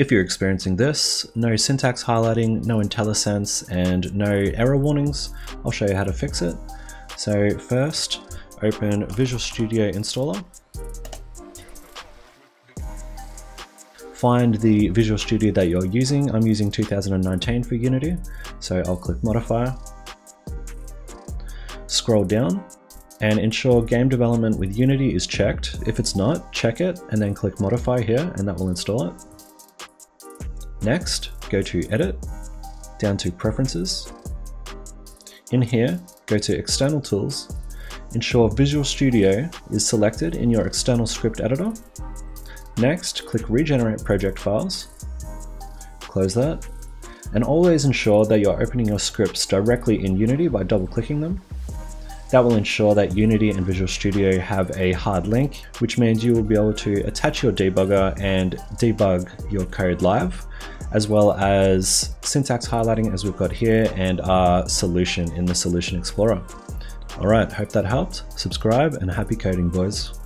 If you're experiencing this, no syntax highlighting, no IntelliSense, and no error warnings, I'll show you how to fix it. So first, open Visual Studio Installer. Find the Visual Studio that you're using. I'm using 2019 for Unity, so I'll click Modifier. Scroll down and ensure game development with Unity is checked. If it's not, check it and then click Modify here and that will install it. Next, go to Edit, down to Preferences. In here, go to External Tools, ensure Visual Studio is selected in your external script editor. Next, click Regenerate Project Files, close that, and always ensure that you're opening your scripts directly in Unity by double clicking them. That will ensure that Unity and Visual Studio have a hard link, which means you will be able to attach your debugger and debug your code live, as well as syntax highlighting as we've got here and our solution in the Solution Explorer. Alright, hope that helped. Subscribe and happy coding boys.